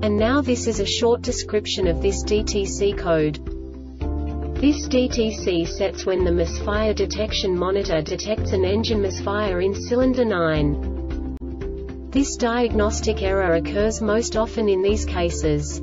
And now this is a short description of this DTC code. This DTC sets when the misfire detection monitor detects an engine misfire in cylinder 9. This diagnostic error occurs most often in these cases.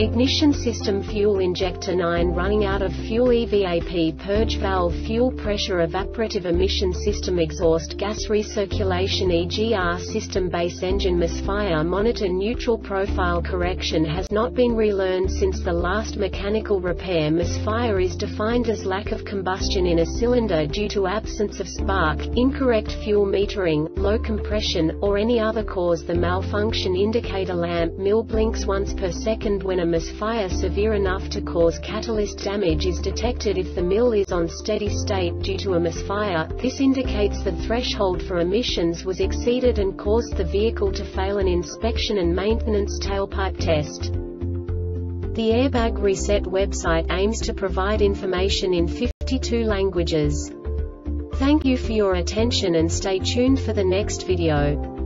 Ignition system fuel injector 9 running out of fuel EVAP purge valve fuel pressure evaporative emission system exhaust gas recirculation EGR system base engine misfire monitor neutral profile correction has not been relearned since the last mechanical repair misfire is defined as lack of combustion in a cylinder due to absence of spark, incorrect fuel metering, low compression, or any other cause. The malfunction indicator lamp MIL blinks once per second when a misfire severe enough to cause catalyst damage is detected if the MIL is on steady state due to a misfire, this indicates the threshold for emissions was exceeded and caused the vehicle to fail an inspection and maintenance tailpipe test. The Airbag Reset website aims to provide information in 52 languages. Thank you for your attention and stay tuned for the next video.